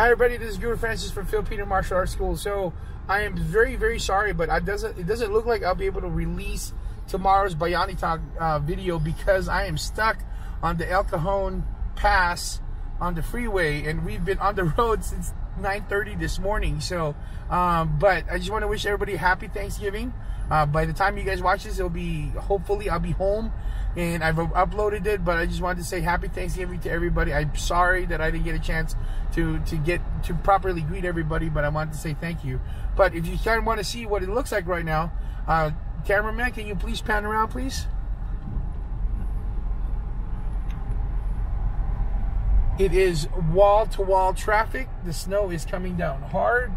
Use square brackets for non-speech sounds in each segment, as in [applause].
Hi everybody, this is Guru Francis from Filipino Martial Arts School. So I am very, very sorry, but I doesn't it doesn't look like I'll be able to release tomorrow's Bayani Talk uh, video because I am stuck on the El Cajon Pass on the freeway, and we've been on the [laughs] road since 9:30 this morning. So, um, but I just want to wish everybody happy Thanksgiving. Uh, by the time you guys watch this, it'll be hopefully I'll be home and I've uploaded it. But I just wanted to say happy Thanksgiving to everybody. I'm sorry that I didn't get a chance to to get to properly greet everybody, but I wanted to say thank you. But if you kind of want to see what it looks like right now, uh, cameraman, can you please pan around, please? It is wall to wall traffic. The snow is coming down hard.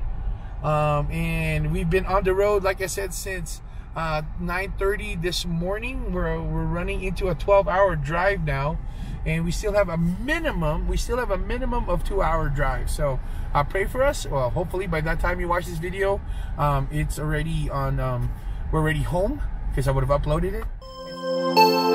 Um, and we've been on the road, like I said, since uh, 9.30 this morning. We're, we're running into a 12-hour drive now. And we still have a minimum, we still have a minimum of two-hour drive. So uh, pray for us. Well, hopefully by that time you watch this video, um, it's already on, um, we're already home because I would have uploaded it.